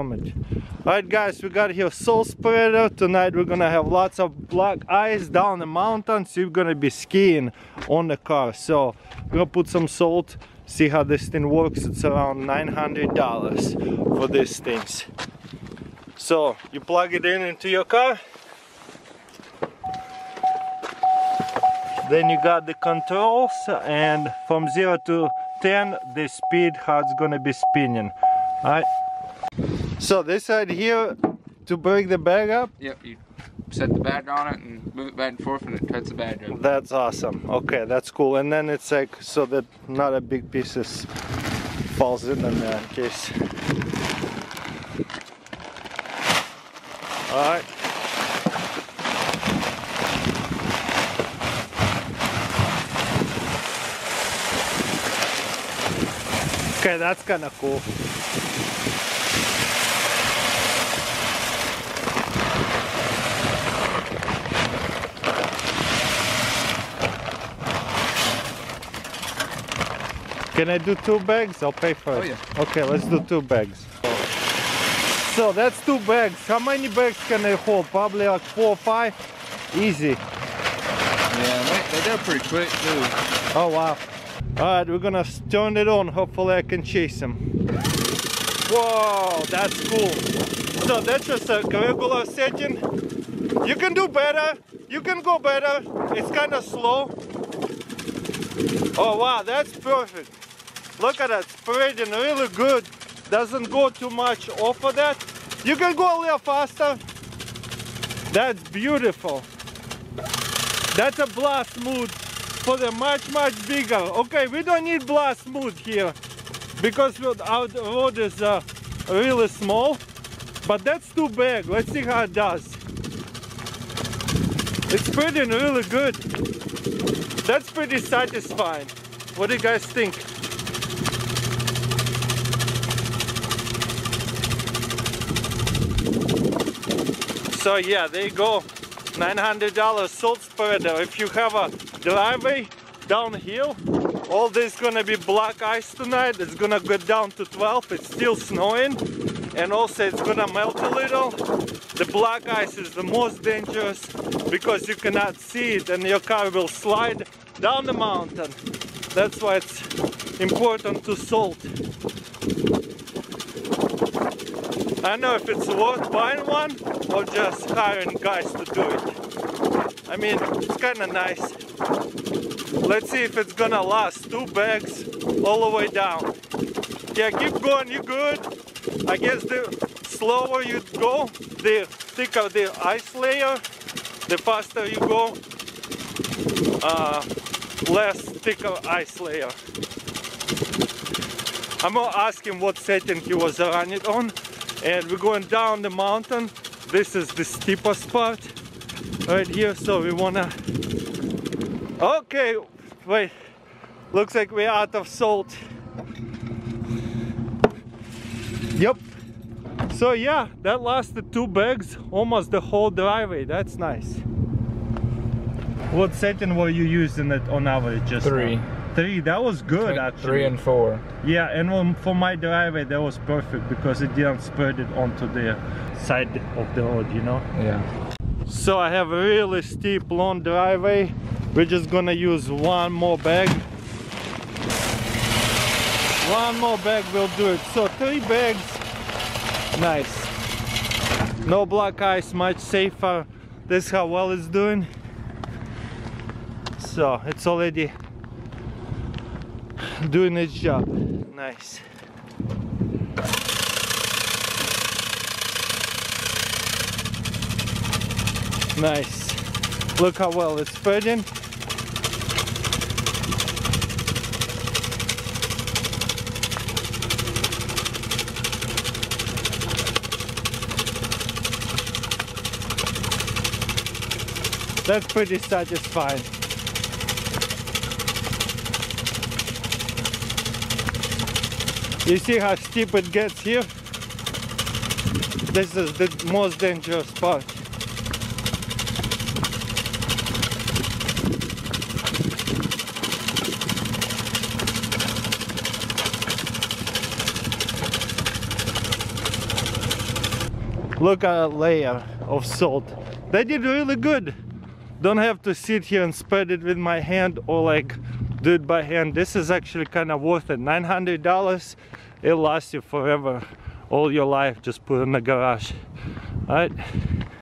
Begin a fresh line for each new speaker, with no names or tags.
Alright guys, we got here salt spreader. Tonight we're gonna have lots of black ice down the mountain. So we're gonna be skiing on the car. So we're gonna put some salt, see how this thing works. It's around $900 for these things. So you plug it in into your car. Then you got the controls and from 0 to 10 the speed how it's gonna be spinning. Alright. So this side here to break the bag up?
Yep, you set the bag on it and move it back and forth and it cuts the bag up.
That's awesome. Okay, that's cool. And then it's like so that not a big pieces falls in in case. Alright. Okay, that's kind of cool. Can I do two bags? I'll pay for it.
Oh, yeah.
Okay, let's do two bags. So that's two bags. How many bags can I hold? Probably like four or five? Easy.
Yeah, they, they go pretty quick too.
Oh wow. Alright, we're gonna turn it on. Hopefully I can chase him. Whoa, that's cool. So that's just a regular setting. You can do better. You can go better. It's kind of slow. Oh wow, that's perfect. Look at that, spreading really good. Doesn't go too much off of that. You can go a little faster. That's beautiful. That's a blast mode for the much, much bigger. Okay, we don't need blast mode here because our road is uh, really small. But that's too big. Let's see how it does. It's spreading really good. That's pretty satisfying. What do you guys think? So yeah, there you go. $900 salt spreader. If you have a driveway downhill, all this gonna be black ice tonight. It's gonna go down to 12. It's still snowing. And also it's gonna melt a little. The black ice is the most dangerous because you cannot see it and your car will slide down the mountain. That's why it's important to salt. I don't know if it's worth buying one or just hiring guys to do it. I mean, it's kind of nice. Let's see if it's gonna last two bags all the way down. Yeah, keep going, you good. I guess the slower you go, the thicker the ice layer, the faster you go, uh, less thicker ice layer. I'm gonna ask him what setting he was running on and we're going down the mountain this is the steepest part right here so we wanna okay wait looks like we're out of salt yep so yeah that lasted two bags almost the whole driveway that's nice what setting were you using it on average just
Three.
now? Three, that was good actually.
Three and four.
Yeah, and for my driveway that was perfect because it didn't spread it onto the side of the road, you know?
Yeah.
So I have a really steep long driveway. We're just gonna use one more bag. One more bag will do it. So three bags, nice. No black ice, much safer. This how well it's doing. So it's already doing its job. Nice. Nice. Look how well it's spreading. That's pretty satisfying. You see how steep it gets here? This is the most dangerous part. Look at a layer of salt. They did really good. Don't have to sit here and spread it with my hand or like do it by hand. This is actually kind of worth it. $900, it'll last you forever, all your life. Just put in the garage. All right.